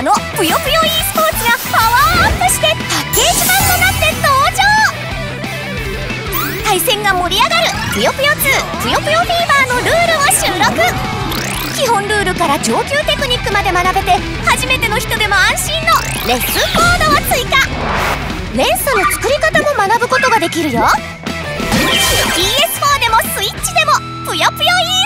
あのぷよぷよ e スポーツがパワーアップしてパッケージ版となって登場。対戦が盛り上がるぷよぷよ2ぷよぷよフィーバーのルールを収録。基本ルールから上級テクニックまで学べて初めての人でも安心のレッスンボードを追加。レンスの作り方も学ぶことができるよ。PS4 でもスイッチでもぷよぷよ e スポーツ